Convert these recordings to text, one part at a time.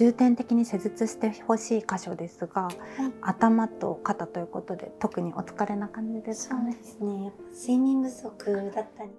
重点的に施術してほしい箇所ですが、はい、頭と肩ということで特にお疲れな感じですかね。そうですね。やっぱ睡眠不足だったり。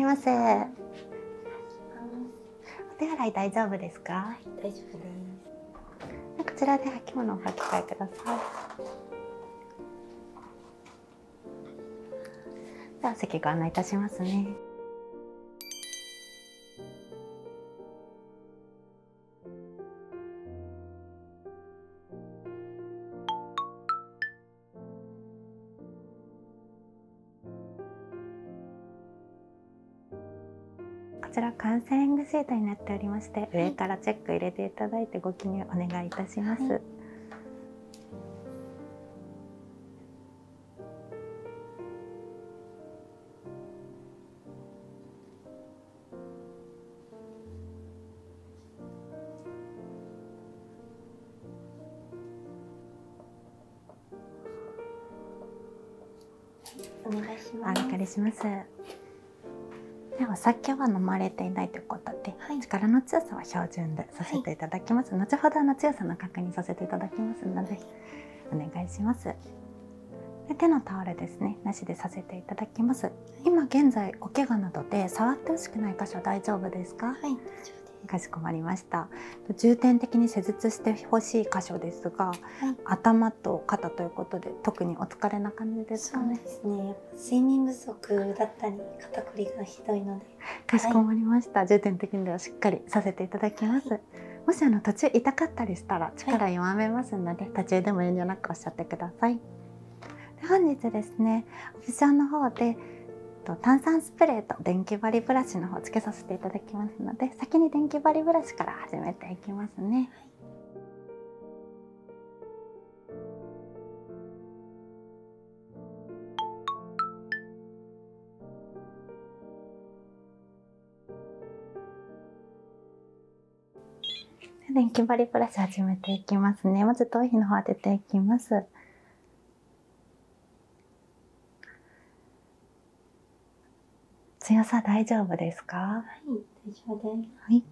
いませ。お手洗い大丈夫ですか？はい、大丈夫です。こちらで履物を履き替えください。では席ご案内いたしますね。セリングシートになっておりまして、上からチェック入れていただいてご記入お願いいたします。はいお願いします。お願いします。酒は飲まれていないということで、はい、力の強さは標準でさせていただきます、はい、後ほどの強さの確認させていただきますので、お願いします。で手のタオルですね。なしでさせていただきます。今現在お怪我などで触ってほしくない箇所大丈夫ですか？はいかしこまりました。重点的に施術してほしい箇所ですが、はい、頭と肩ということで特にお疲れな感じですかね。そうですね。睡眠不足だったり肩こりがひどいので。かしこまりました、はい、重点的にではしっかりさせていただきます、はい、もしあの途中痛かったりしたら力弱めますので、途中でも遠慮なくおっしゃってください。本日ですねオプションの方でと炭酸スプレーと電気針ブラシの方つけさせていただきますので先に電気針ブラシから始めていきますね。電気針ブラシ始めていきますね。まず頭皮の方当てていきます。強さ大丈夫ですか？はい、大丈夫です。はい。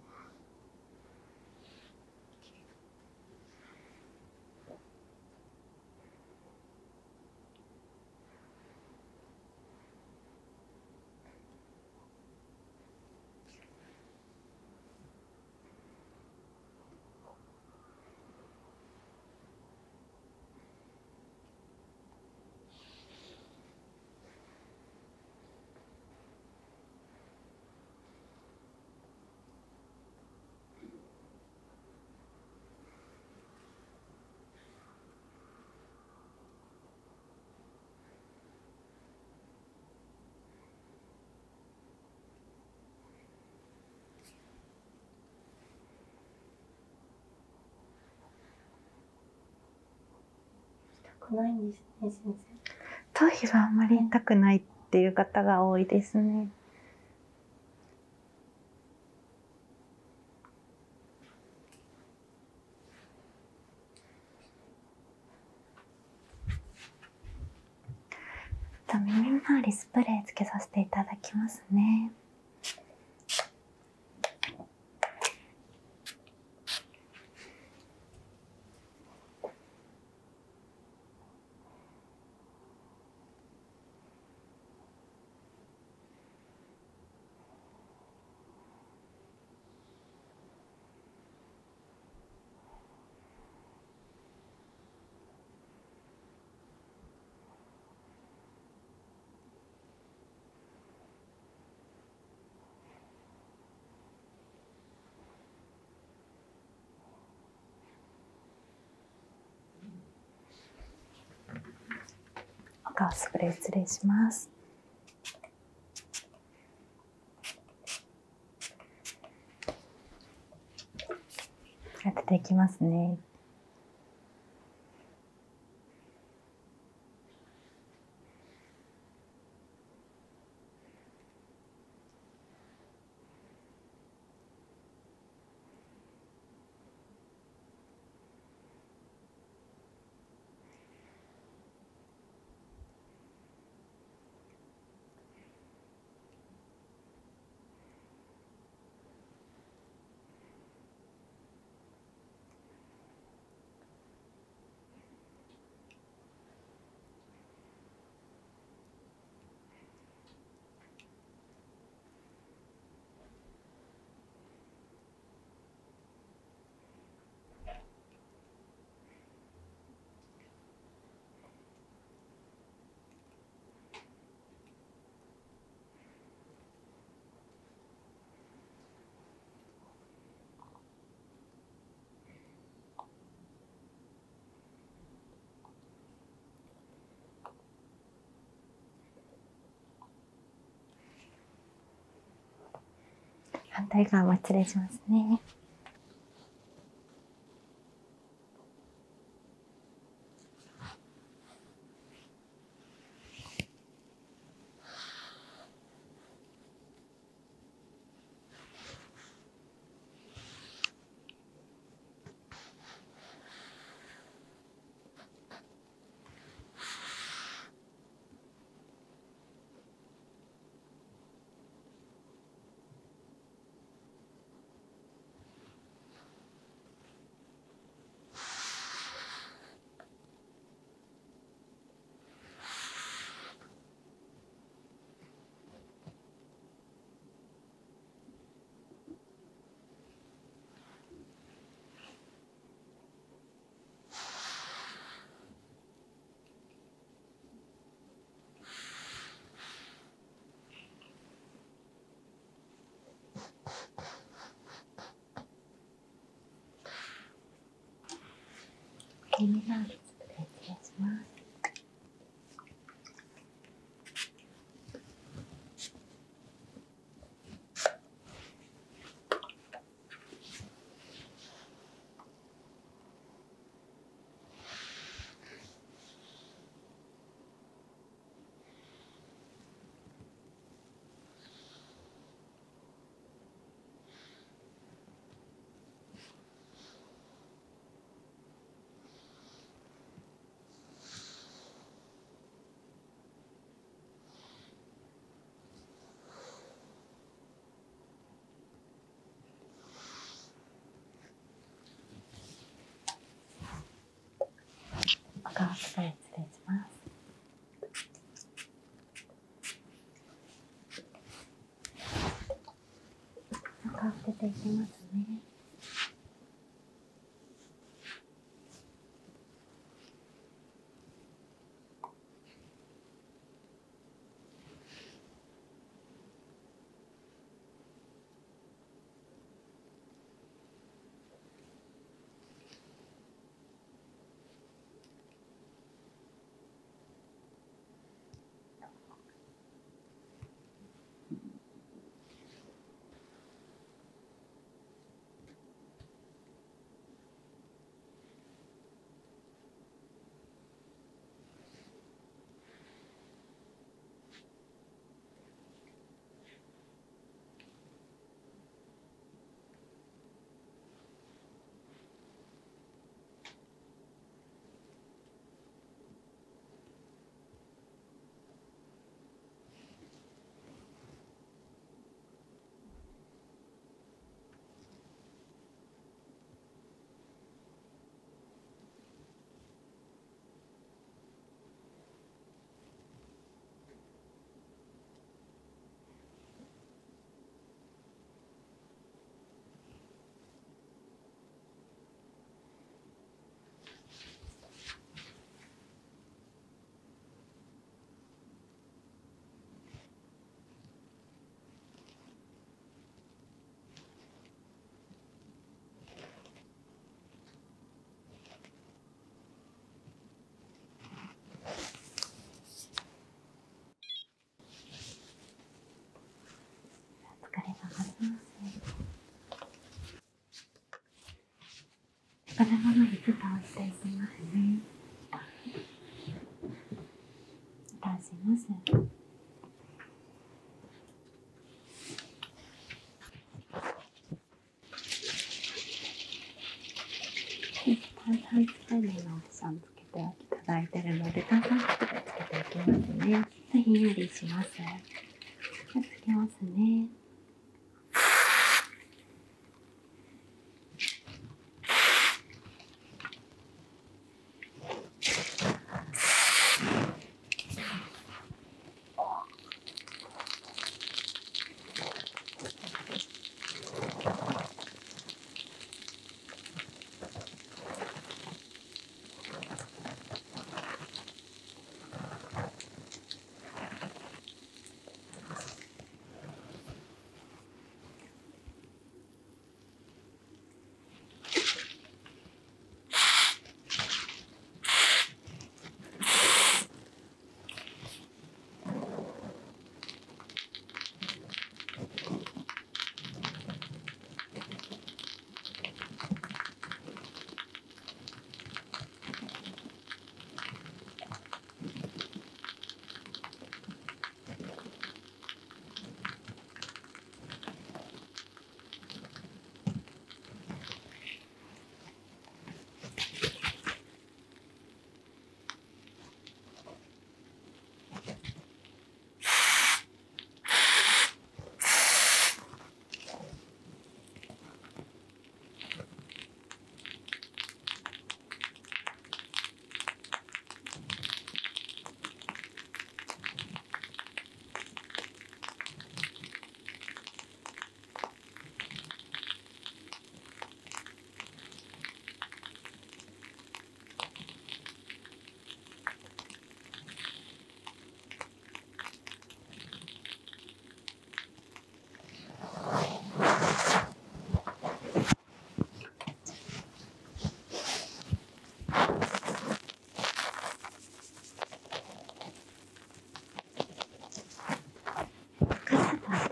くないんですね、先生。頭皮はあんまり痛くないっていう方が多いですね。耳周りスプレーつけさせていただきますね。顔スプレー失礼します。当てていきますね。反対側も失礼しますね。気になる失礼します。お顔失礼失礼します。お顔出ていきますね。お疲れ様です。このままに蓋をしていきますね。蓋をします。炭酸スプレーのオプションつけていただいてるので炭酸スプレーつけていきますね。ひんやりします。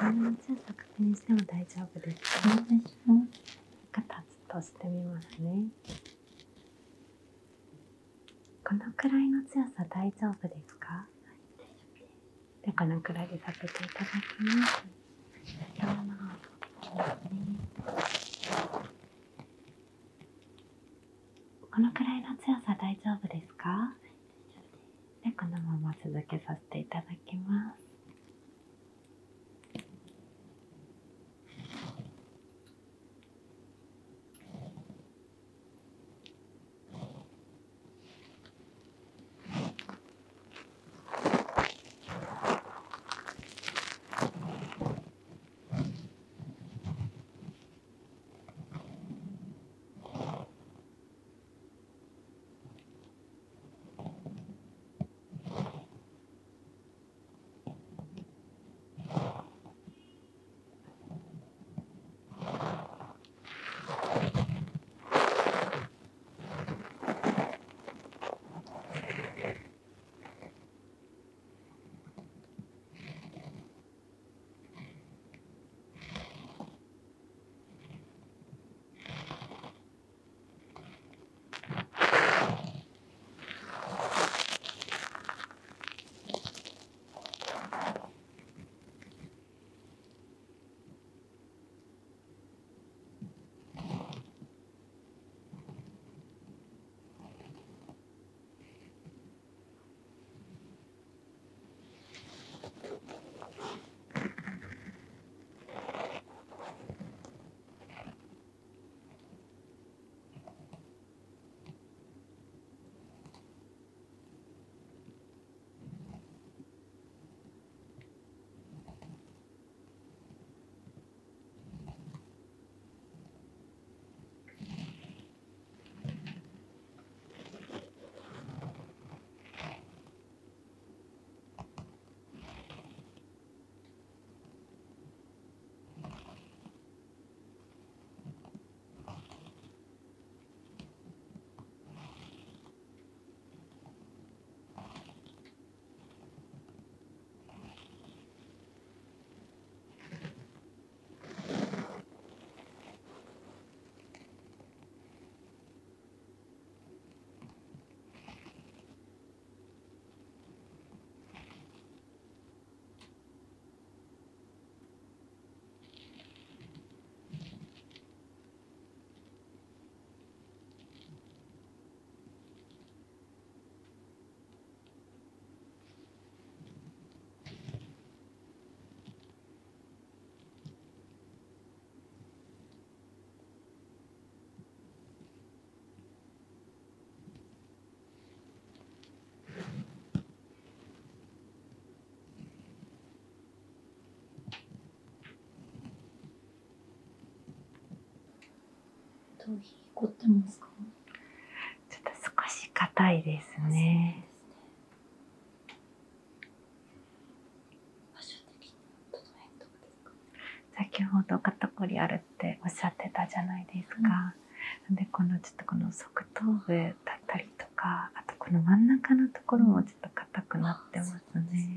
の強さ確認しても大丈夫です。おか願いします。肩ずっと押してみますね。このくらいの強さ大丈夫ですか？でこのくらいでさせていただきます。どうもこのくらいの強さ大丈夫ですか？でこのまま続けさせていただきます。頭皮凝ってますか？ちょっと少し硬いですね。先ほど肩こりあるっておっしゃってたじゃないですか。でこのちょっとこの側頭部だったりとかあとこの真ん中のところもちょっと硬くなってますね。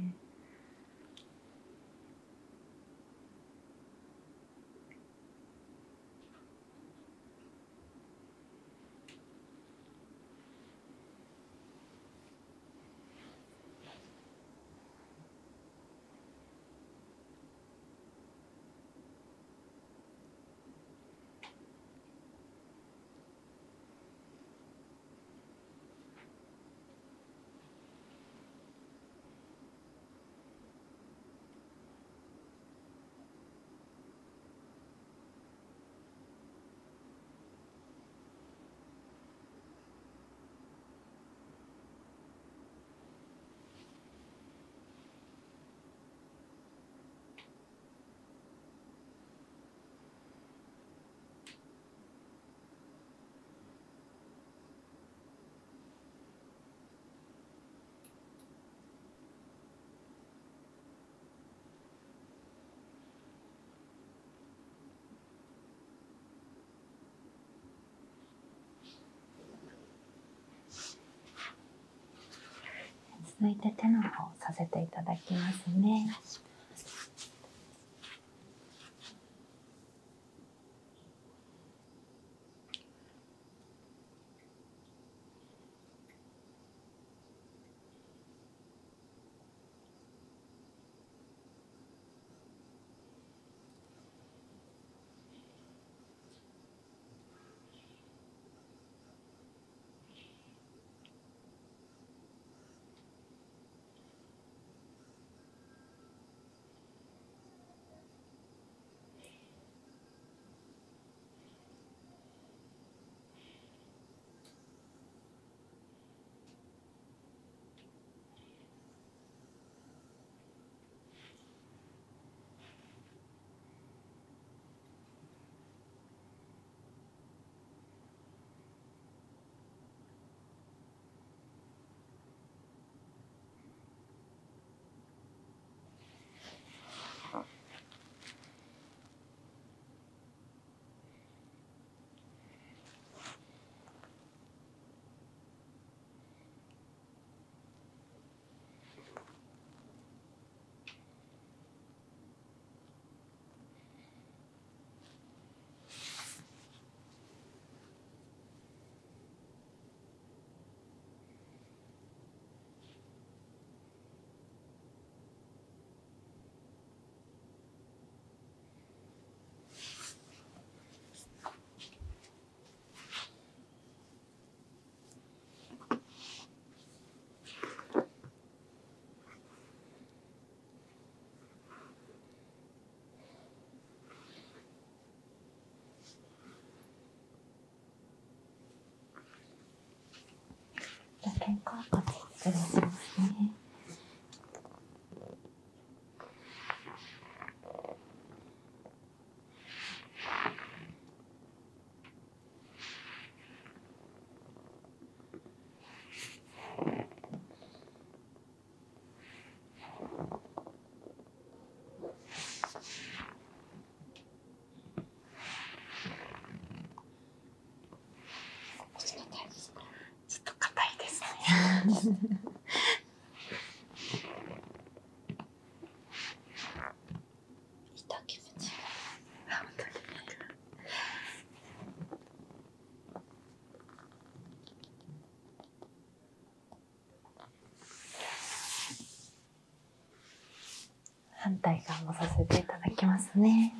抜いて手の方させていただきますね。かってくだ。反対側もさせていただきますね。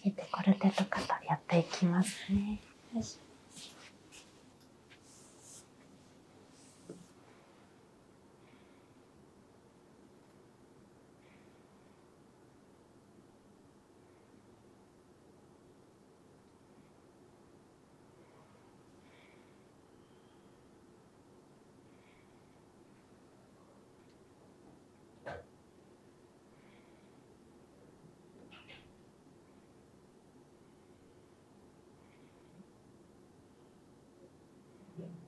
次デコルテと肩やっていきますね。よし Yeah.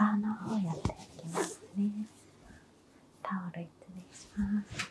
側の方やっていきますね。タオル失礼します。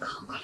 考过了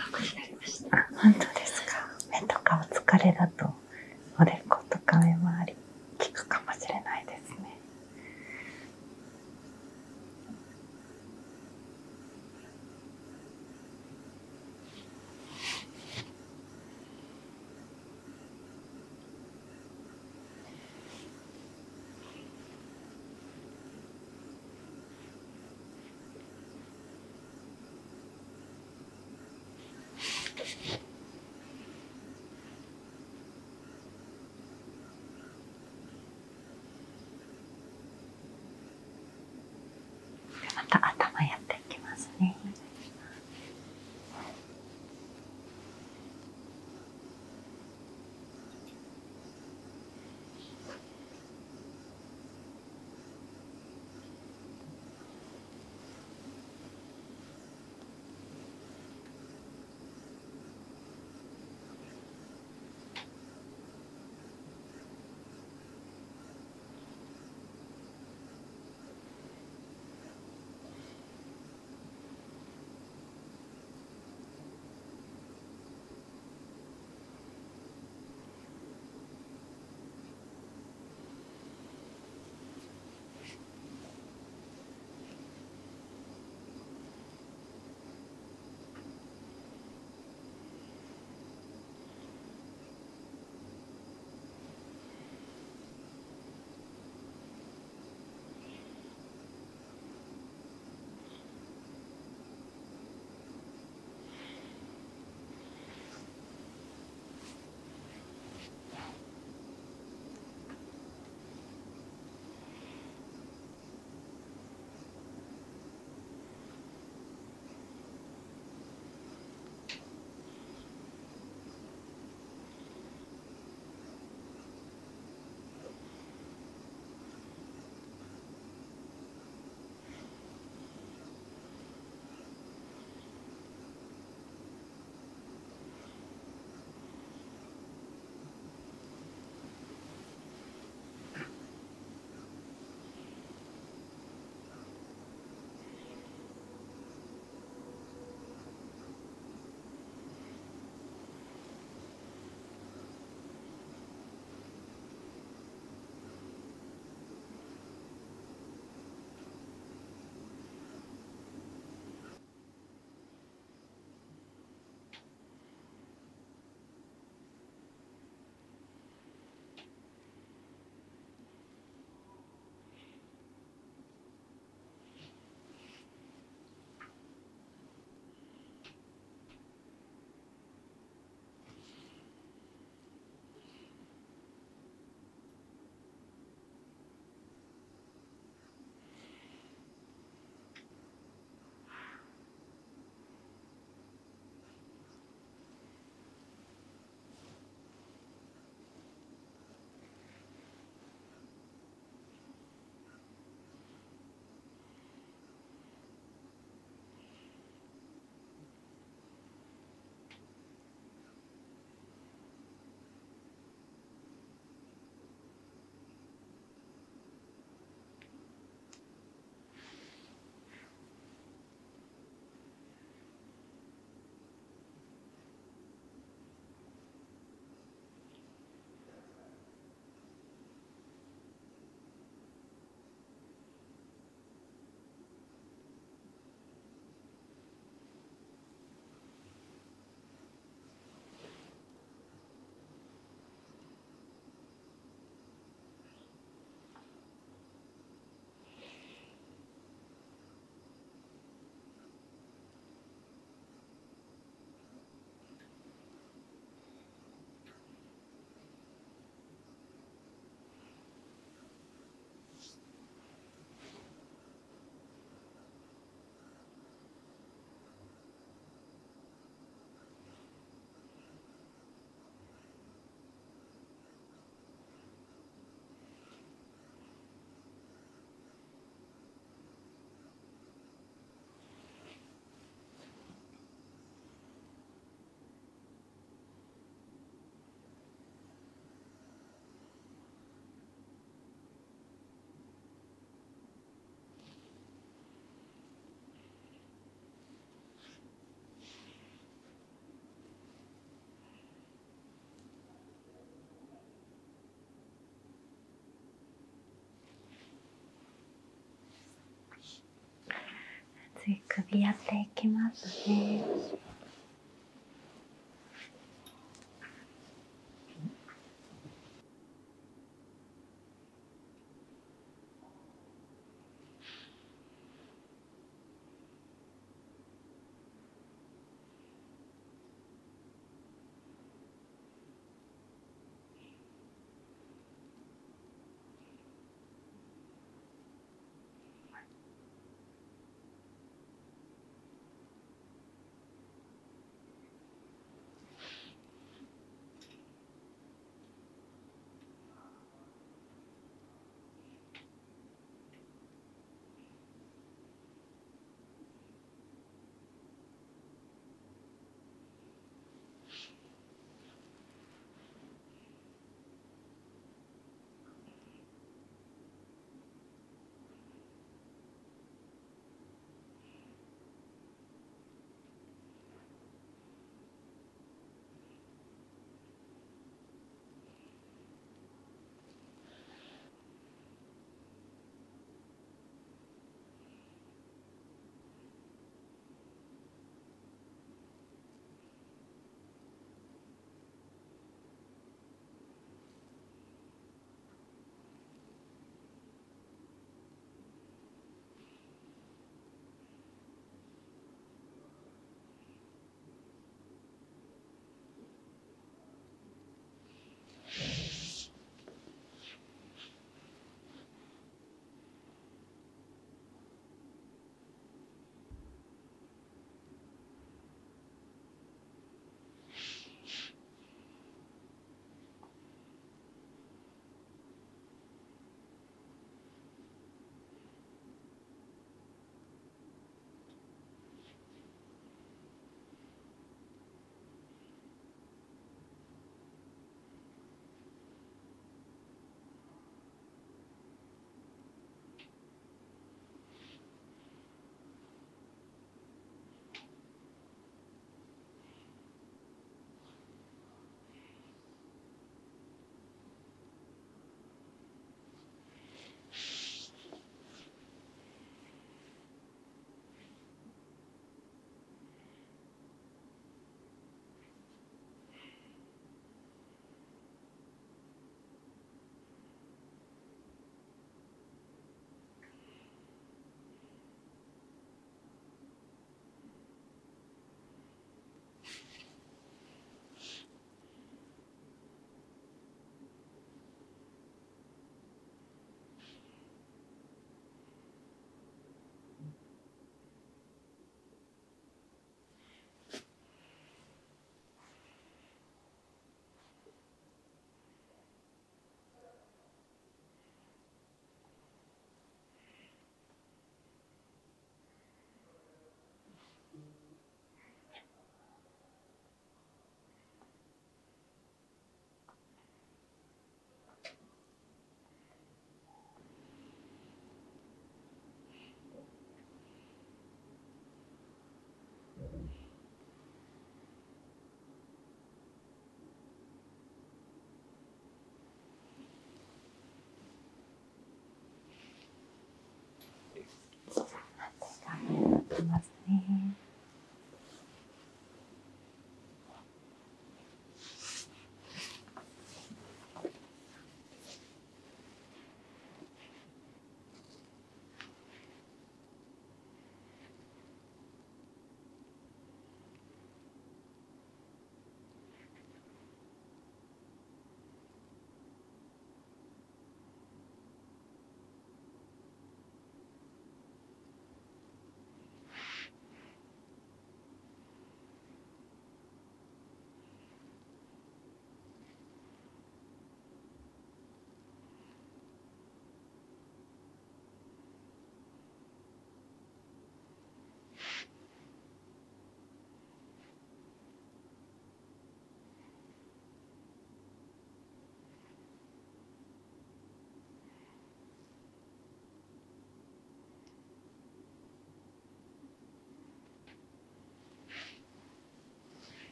次首やっていきますね。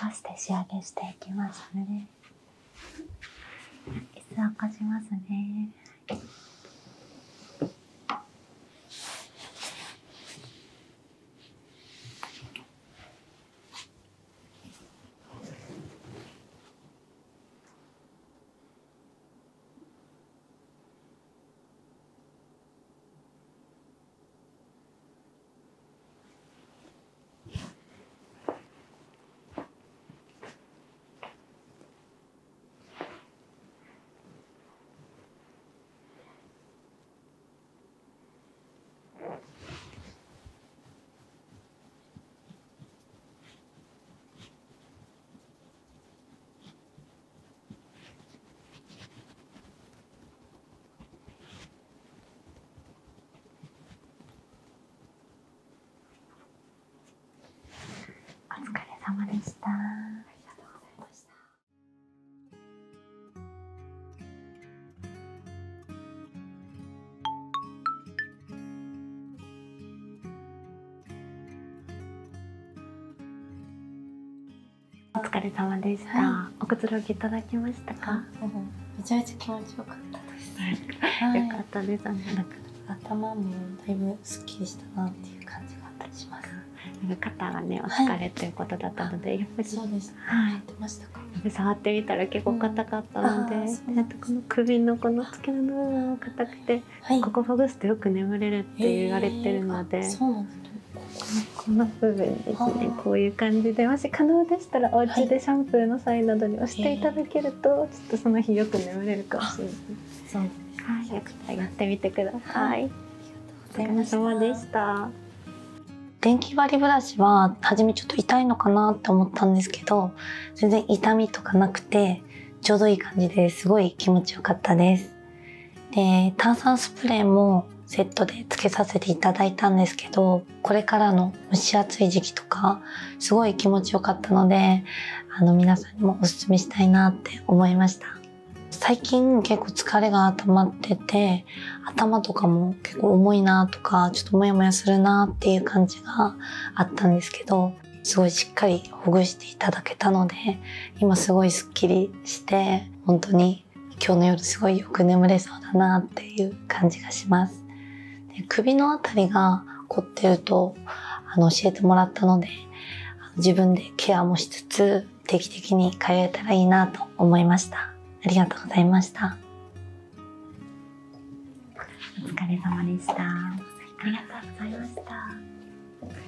かして仕上げしていきますね。椅子をこしますね。お疲れ様でした。お疲れ様でした。はおくつろぎいただきましたか？めちゃめちゃ気持ちよかったです。よかったです。なんか頭もだいぶすっきりしたなっていうなんか肩がねお疲れということだったので、やっぱりそうです。はい。やってましたか。触ってみたら結構硬かったので、うん。であとこの首のこの付け根の部分も硬くて、はい。ここほぐすとよく眠れるって言われてるので、へー。あそうなんですね。この部分ですねはあこういう感じでもし可能でしたらお家でシャンプーの際などに押していただけると、ちょっとその日よく眠れるかもしれない。そうです。はい、よかったらやってみてください。お疲れありがとうございま様でした。電気割りブラシは初めちょっと痛いのかなって思ったんですけど全然痛みとかなくてちょうどいい感じですごい気持ちよかったです。で炭酸スプレーもセットでつけさせていただいたんですけどこれからの蒸し暑い時期とかすごい気持ちよかったのであの皆さんにもおすすめしたいなって思いました。最近結構疲れが溜まってて頭とかも結構重いなとかちょっとモヤモヤするなっていう感じがあったんですけどすごいしっかりほぐしていただけたので今すごいすっきりして本当に今日の夜すごいよく眠れそうだなっていう感じがします。で首のあたりが凝ってるとあの教えてもらったので自分でケアもしつつ定期的に通えたらいいなと思いました。ありがとうございましたお疲れ様でした。ありがとうございました。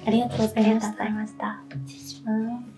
ありがとうございました。失礼します